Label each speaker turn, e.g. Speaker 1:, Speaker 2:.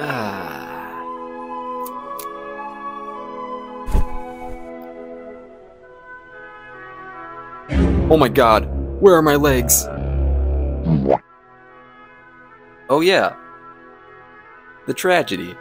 Speaker 1: Ah. Oh my god, where are my legs? Oh yeah. The tragedy.